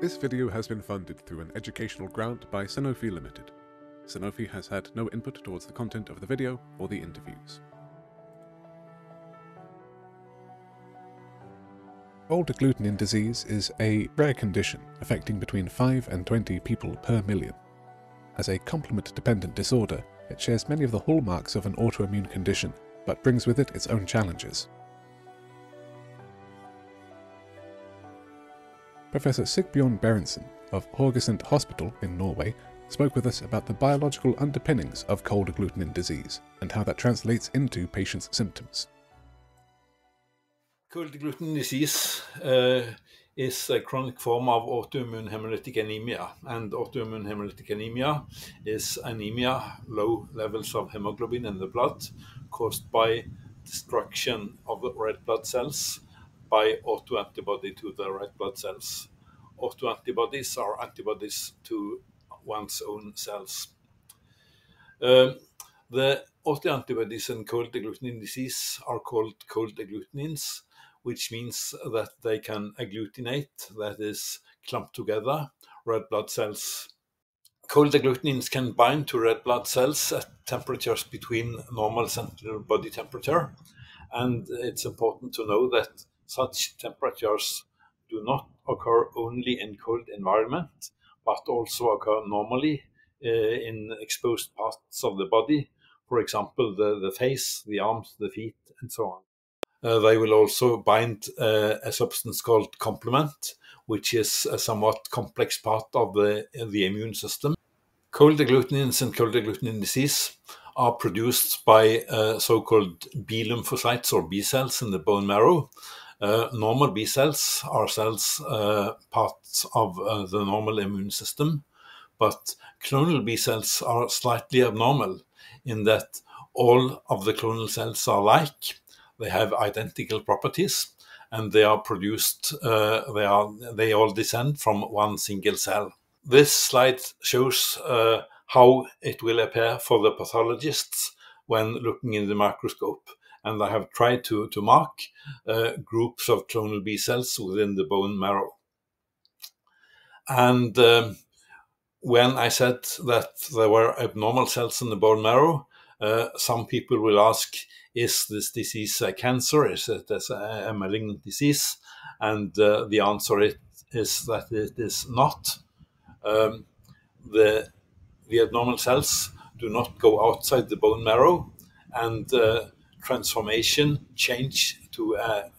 This video has been funded through an educational grant by Sanofi Limited. Sanofi has had no input towards the content of the video or the interviews. Cold agglutinin disease is a rare condition affecting between 5 and 20 people per million. As a complement-dependent disorder, it shares many of the hallmarks of an autoimmune condition, but brings with it its own challenges. Professor Sigbjørn Berentsen of Haugesund Hospital in Norway spoke with us about the biological underpinnings of cold agglutinin disease and how that translates into patients' symptoms. Cold agglutinin disease uh, is a chronic form of autoimmune hemolytic anemia, and autoimmune hemolytic anemia is anemia, low levels of hemoglobin in the blood, caused by destruction of red blood cells by autoantibody to the red blood cells. Autoantibodies are antibodies to one's own cells. Um, the autoantibodies in cold agglutinin disease are called cold agglutinins, which means that they can agglutinate, that is, clump together, red blood cells. Cold agglutinins can bind to red blood cells at temperatures between normal central body temperature. And it's important to know that such temperatures do not occur only in cold environment, but also occur normally uh, in exposed parts of the body, for example, the, the face, the arms, the feet, and so on. Uh, they will also bind uh, a substance called complement, which is a somewhat complex part of the, the immune system. Cold agglutinins and cold agglutinin disease are produced by uh, so-called B lymphocytes or B cells in the bone marrow, normal B cells are cells uh, parts of uh, the normal immune system, but clonal B cells are slightly abnormal in that all of the clonal cells are like, they have identical properties, and they are produced, uh, they, are, they all descend from one single cell. This slide shows uh, how it will appear for the pathologists when looking in the microscope and I have tried to, to mark uh, groups of clonal B cells within the bone marrow. And um, when I said that there were abnormal cells in the bone marrow, uh, some people will ask, is this disease a cancer? Is it a, malignant disease? And uh, the answer is that it is not. Um, the, the abnormal cells do not go outside the bone marrow, and uh, transformation, change to a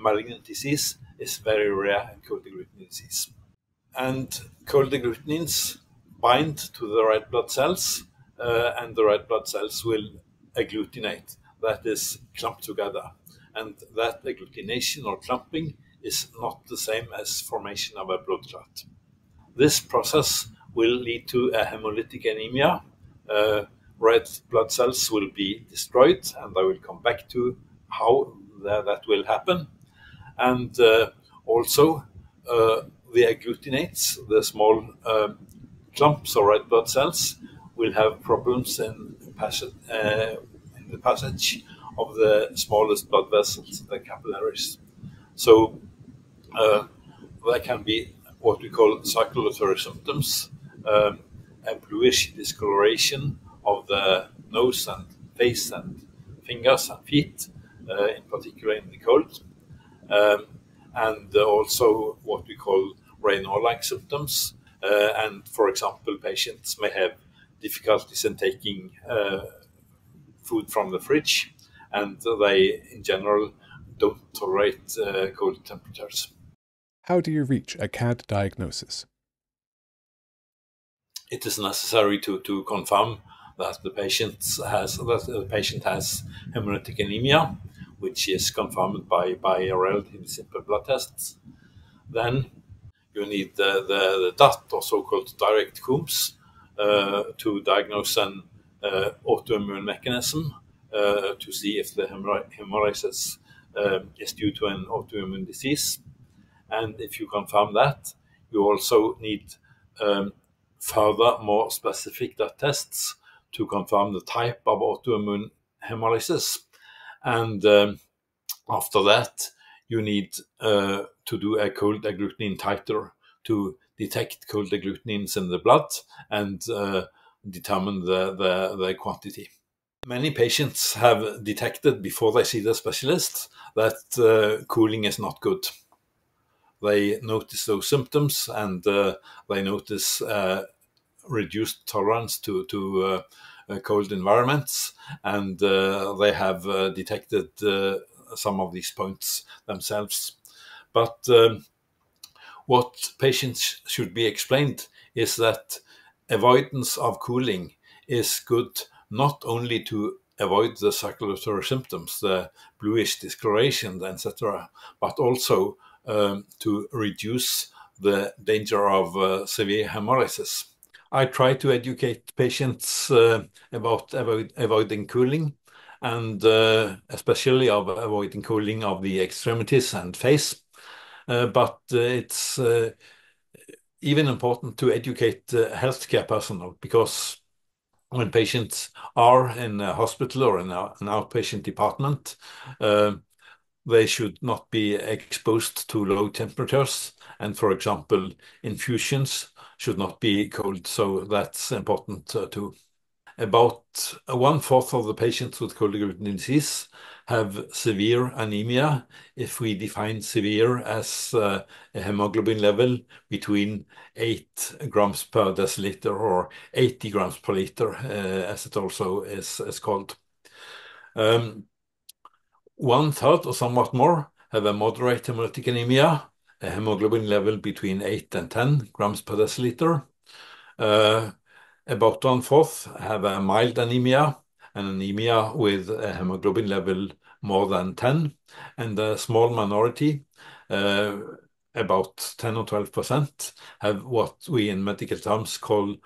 malignant disease is very rare in cold agglutinin disease. And cold agglutinins bind to the red blood cells, uh, and the red blood cells will agglutinate, that is, clump together. And that agglutination or clumping is not the same as formation of a blood clot. This process will lead to a hemolytic anemia, uh, red blood cells will be destroyed, and I will come back to how that will happen. And uh, also, uh, the agglutinates, the small um, clumps of red blood cells, will have problems in, uh, in the passage of the smallest blood vessels, the capillaries. So uh, there can be what we call circulatory symptoms, um, a bluish discoloration of the nose and face and fingers and feet, uh, in particular in the cold, um, and also what we call Raynaud-like symptoms. Uh, and for example, patients may have difficulties in taking uh, food from the fridge, and they, in general, don't tolerate uh, cold temperatures. How do you reach a CAD diagnosis? It is necessary to, to confirm that the patient has that the patient has hemolytic anemia, which is confirmed by by a relatively simple blood tests. Then you need the, the, the DAT or so-called direct Coombs uh, to diagnose an uh, autoimmune mechanism uh, to see if the hemolysis um, is due to an autoimmune disease. And if you confirm that, you also need um, further, more specific tests to confirm the type of autoimmune hemolysis. And um, after that, you need uh, to do a cold agglutinin titer to detect cold agglutinins in the blood and uh, determine the, the, the quantity. Many patients have detected before they see the specialist that uh, cooling is not good. They notice those symptoms and uh, they notice uh, reduced tolerance to, to uh, uh, cold environments, and they have detected some of these points themselves. But um, what patients should be explained is that avoidance of cooling is good not only to avoid the circulatory symptoms, the bluish discoloration, etc., but also um, to reduce the danger of uh, severe hemolysis. I try to educate patients uh, about avoid, avoiding cooling and uh, especially of avoiding cooling of the extremities and face. Uh, but it's even important to educate healthcare personnel because when patients are in a hospital or in an outpatient department, they should not be exposed to low temperatures. And for example, infusions should not be cold. So that's important uh, too. About one fourth of the patients with cold agglutinin disease have severe anemia if we define severe as uh, a hemoglobin level between 8 grams per deciliter or 80 grams per liter, uh, as it also is, is called. Um, one third or somewhat more have a moderate hemolytic anemia, a hemoglobin level between 8 and 10 grams per deciliter. Uh, about one fourth have a mild anemia, an anemia with a hemoglobin level more than 10, and a small minority, uh, about 10 or 12%, have what we in medical terms call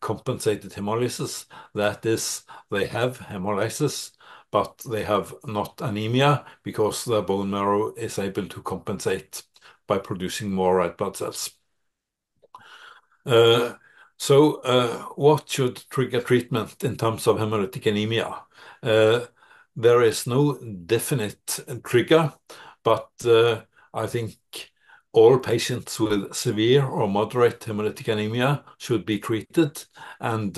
compensated hemolysis. That is, they have hemolysis, but they have not anemia because the bone marrow is able to compensate by producing more red blood cells. Uh, so, uh, what should trigger treatment in terms of hemolytic anemia? Uh, there is no definite trigger, but I think all patients with severe or moderate hemolytic anemia should be treated, and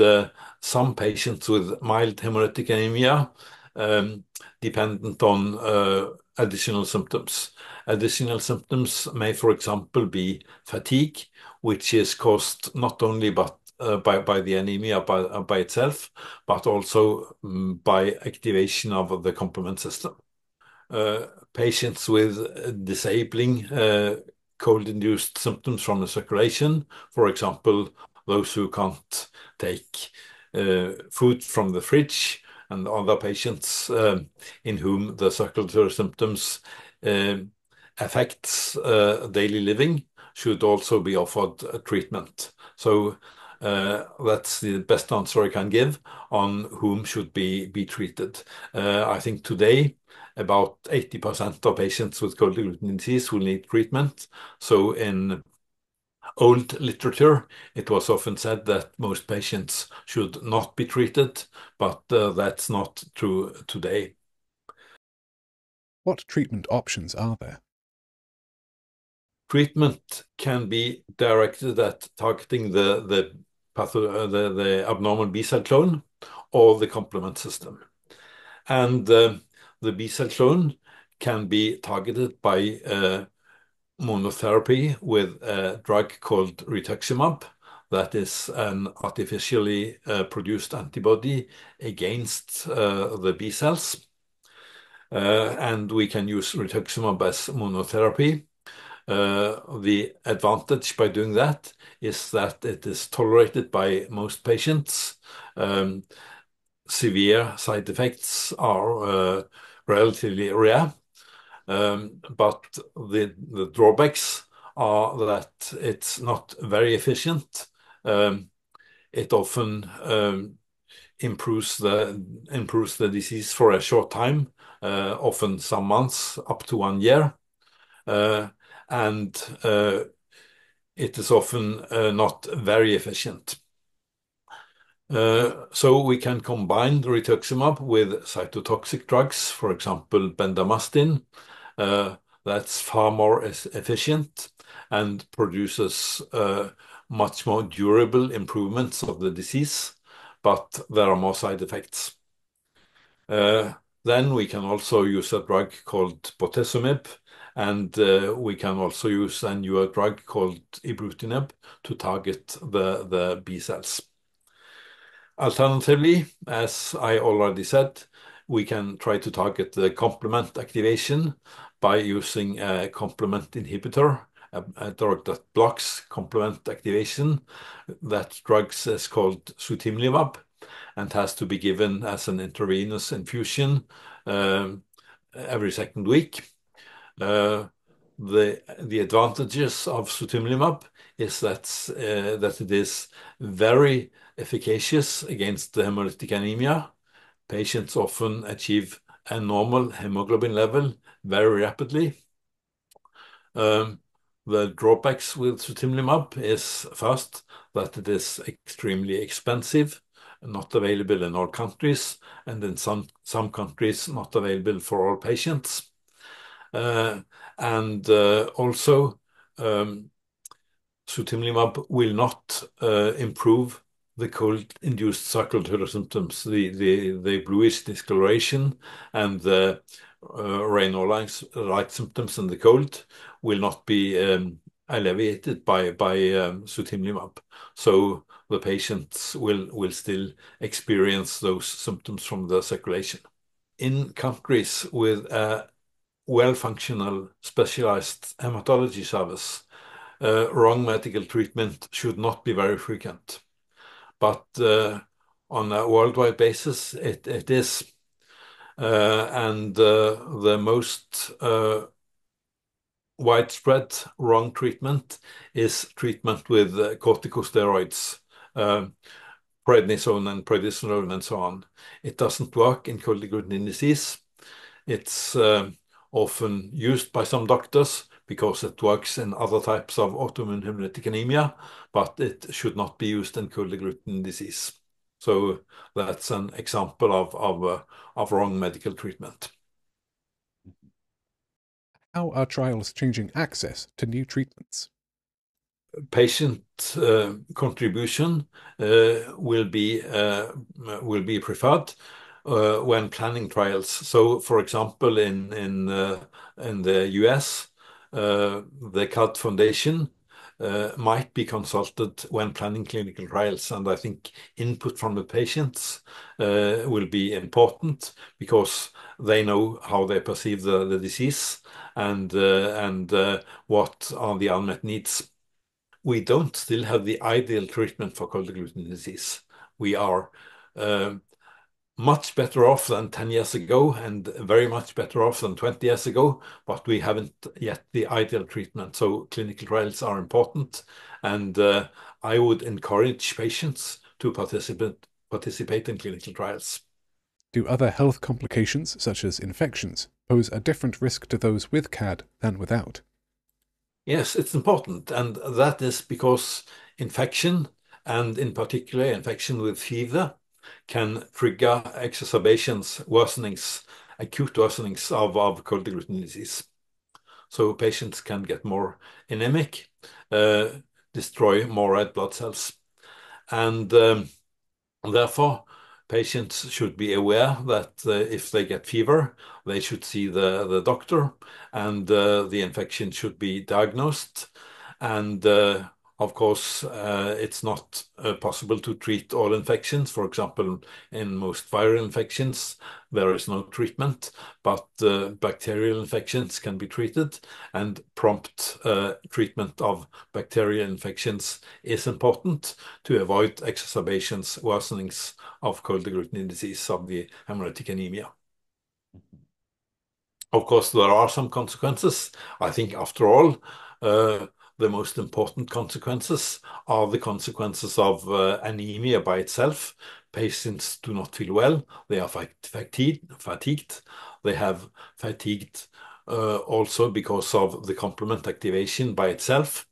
some patients with mild hemolytic anemia um, dependent on additional symptoms. Additional symptoms may, for example, be fatigue, which is caused not only but uh, by, by the anemia by, uh, by itself, but also um, by activation of the complement system. Uh, patients with disabling uh, cold-induced symptoms from the circulation, for example, those who can't take uh, food from the fridge, and other patients um, in whom the circulatory symptoms um, affects uh, daily living should also be offered treatment. So uh, that's the best answer I can give on whom should be treated. Uh, I think today, about 80% of patients with cold agglutinin disease will need treatment. So in old literature, it was often said that most patients should not be treated, but uh, that's not true today. What treatment options are there? Treatment can be directed at targeting the, the, patho- uh, the, the abnormal B cell clone or the complement system. And uh, the B cell clone can be targeted by uh, monotherapy with a drug called rituximab. That is an artificially uh, produced antibody against uh, the B cells. Uh, and we can use rituximab as monotherapy. The advantage by doing that is that it is tolerated by most patients. Um, severe side effects are relatively rare, but the drawbacks are that it's not very efficient. Um, it often um, improves the improves the disease for a short time, uh, often some months, up to one year. Uh, and uh, it is often not very efficient. So we can combine rituximab with cytotoxic drugs, for example, bendamustine, Uh, that's far more efficient. and produces uh, much more durable improvements of the disease, but there are more side effects. Uh, then we can also use a drug called bortezomib, and we can also use a newer drug called ibrutinib to target the B cells. Alternatively, as I already said, we can try to target the complement activation by using a complement inhibitor, a drug that blocks complement activation. That drug is called sutimlimab and has to be given as an intravenous infusion um, every second week. Uh, the advantages of sutimlimab is uh, that it is very efficacious against the hemolytic anemia. Patients often achieve a normal hemoglobin level very rapidly. Um, the drawbacks with sutimlimab is first, that it is extremely expensive, not available in all countries, and in some countries, not available for all patients. Uh, and uh, also, um, sutimlimab will not uh, improve the cold-induced circulatory symptoms. The the, the bluish discoloration and the uh, Raynaud-like symptoms in the cold will not be um, alleviated by by um, sutimlimab. So the patients will still experience those symptoms from the circulation. In countries with a well-functional, specialized hematology service, uh, wrong medical treatment should not be very frequent. But uh, on a worldwide basis, it is. Uh, and uh, the most widespread wrong treatment is treatment with corticosteroids, um, prednisone and prednisolone, and so on. It doesn't work in cold agglutinin disease. It's um, often used by some doctors because it works in other types of autoimmune hemolytic anemia, but it should not be used in cold agglutinin disease. So that's an example of of uh, of wrong medical treatment. How are trials changing access to new treatments? Patient uh, contribution uh, will be uh, will be preferred when planning trials. So, for example, in the U.S., the CAD Foundation uh, might be consulted when planning clinical trials, and I think input from the patients uh, will be important because they know how they perceive the disease and uh, and what are the unmet needs. We don't still have the ideal treatment for cold agglutinin disease. We are much better off than 10 years ago and very much better off than 20 years ago, but we haven't yet the ideal treatment. So clinical trials are important, and uh, I would encourage patients to participate participate in clinical trials. Do other health complications, such as infections, pose a different risk to those with CAD than without? Yes, it's important, and that is because infection, and in particular, infection with fever, can trigger exacerbations, worsenings, acute worsenings of cold agglutinin disease. So patients can get more anemic, uh, destroy more red blood cells. And um, therefore, patients should be aware that uh, if they get fever, they should see the doctor, and uh, the infection should be diagnosed. And of course, uh, it's not uh, possible to treat all infections. For example, in most viral infections, there is no treatment, but uh, bacterial infections can be treated, and prompt treatment of bacterial infections is important to avoid exacerbations, worsenings of cold agglutinin disease of the hemolytic anemia. Of course, there are some consequences. I think after all, the most important consequences are the consequences of uh, anemia by itself. Patients do not feel well. They are fatigued. They have fatigued uh, also because of the complement activation by itself.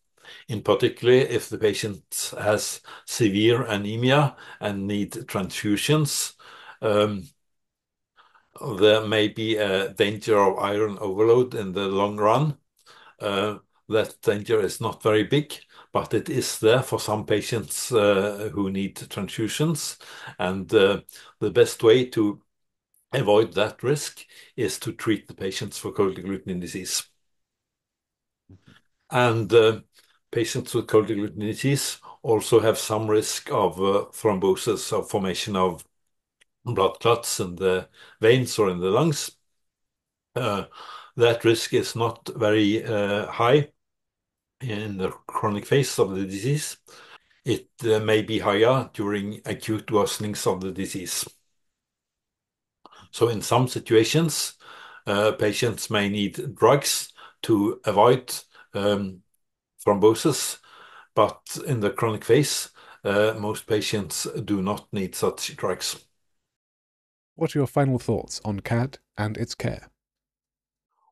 In particular, if the patient has severe anemia and need transfusions, um, there may be a danger of iron overload in the long run. Uh, that danger is not very big, but it is there for some patients uh, who need transfusions. And uh, the best way to avoid that risk is to treat the patients for cold agglutinin disease. And uh, patients with cold agglutinin disease also have some risk of thrombosis, of formation of blood clots in the veins or in the lungs. That risk is not very high in the chronic phase of the disease. It uh, may be higher during acute worsenings of the disease. So in some situations, uh, patients may need drugs to avoid um, thrombosis, but in the chronic phase, uh, most patients do not need such drugs. What are your final thoughts on CAD and its care?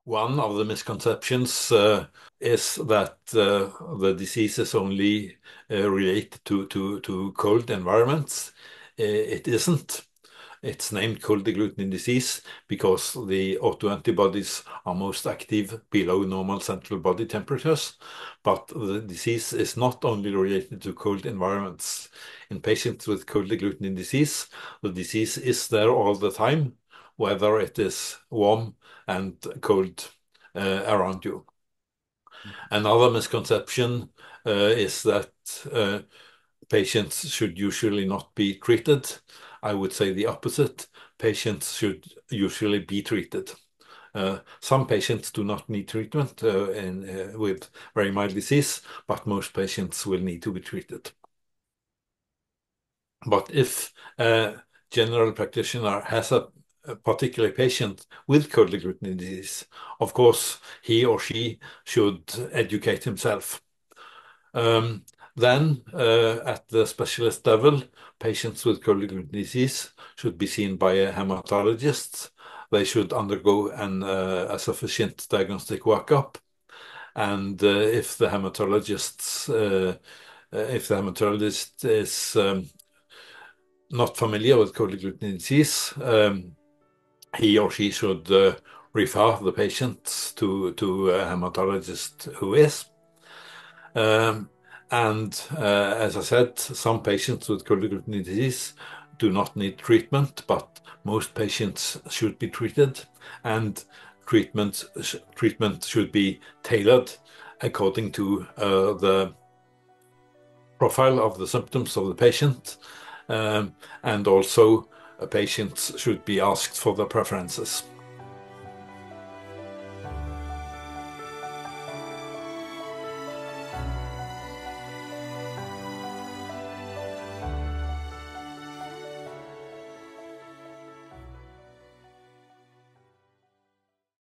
One of the misconceptions uh, is that uh, the disease is only uh, related to cold environments. It isn't. It's named cold agglutinin disease because the autoantibodies are most active below normal central body temperatures. But the disease is not only related to cold environments. In patients with cold agglutinin disease, the disease is there all the time, whether it is warm and cold uh, around you. Another misconception uh, is that uh, patients should usually not be treated. I would say the opposite. Patients should usually be treated. Some patients do not need treatment with very mild disease, but most patients will need to be treated. But if a general practitioner has a particular patient with cold disease, of course, he or she should educate himself. Um, then, uh, at the specialist level, patients with cold disease should be seen by a hematologist. They should undergo uh, a sufficient diagnostic workup. And uh, if the uh, hematologist is um, not familiar with cold disease, he or she should uh, refer the patient to to a hematologist who is. Um, and uh, as I said, some patients with cold agglutinin disease do not need treatment, but most patients should be treated, and treatment treatment should be tailored according to uh, the profile of the symptoms of the patient. Um, and also, patients should be asked for their preferences.